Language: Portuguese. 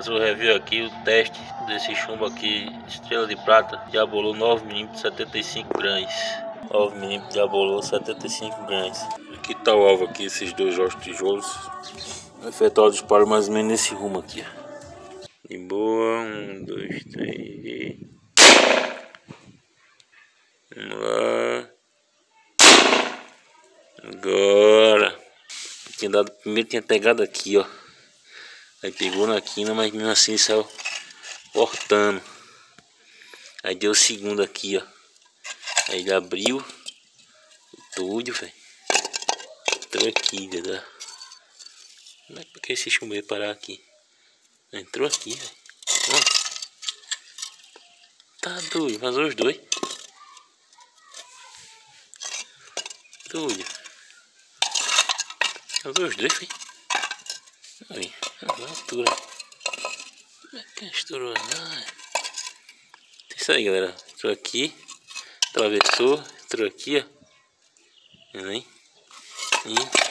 Fazer o review aqui, o teste desse chumbo aqui, estrela de prata, diabolou 9mm 75 gramas. 9mm diabolou 75 gramas. Aqui tá o alvo aqui, esses dois jogos tijolos. Vou efetuar o disparo mais ou menos nesse rumo aqui. De boa, um, dois, três e... Vamos lá. Agora. Tinha dado, primeiro tinha pegado aqui, ó. Aí pegou na quina, mas mesmo assim saiu cortando. Aí deu o segundo aqui, ó. Aí ele abriu tudo, velho. Aqui, entendeu? Não é porque esse chumeiro parar aqui. Entrou aqui, velho. Tá doido, vazou os dois. Doido. Vazou os dois, velho. Aí, na altura. Como é que estourou? Ah. Isso aí, galera. Entrou aqui. Atravessou. Entrou aqui, ó. E